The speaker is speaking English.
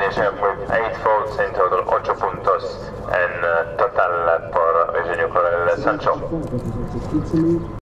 finishing up with 8 faults in total, 8 puntos en uh, total por Eugenio Corral Sancho.